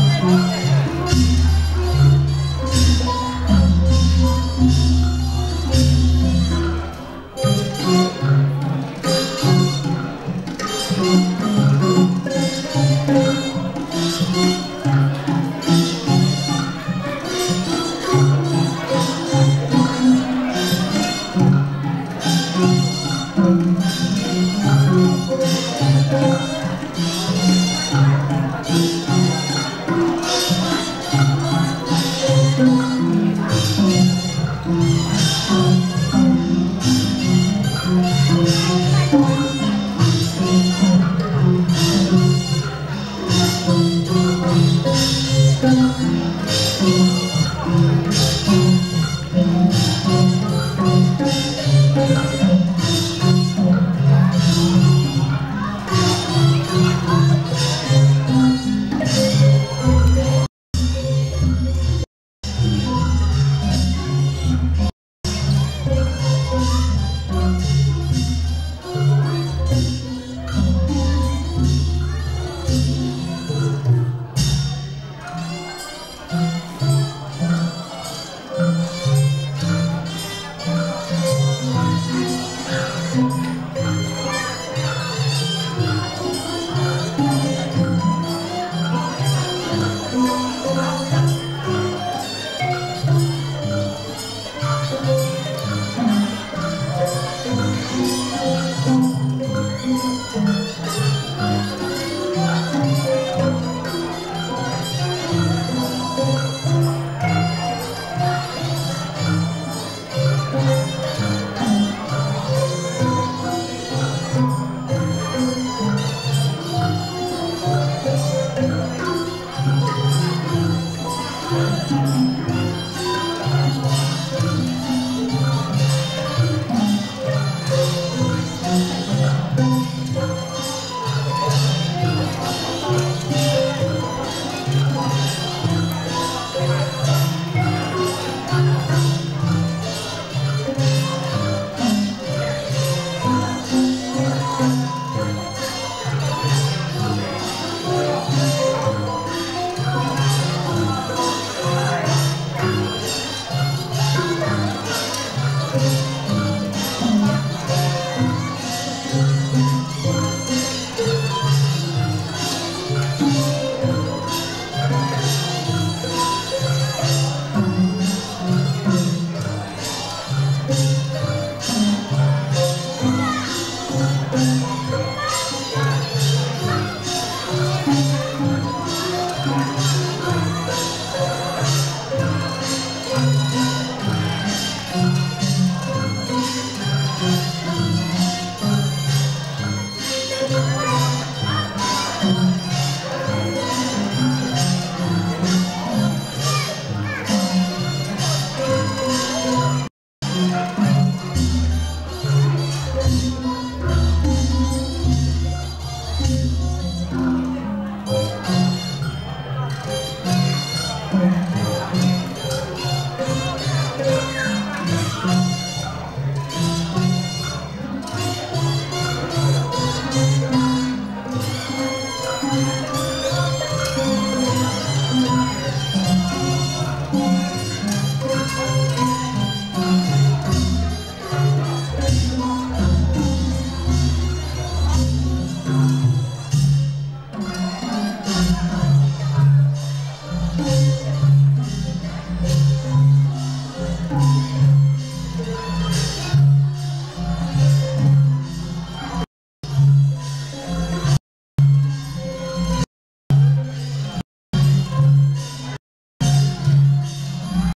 Música どう。Música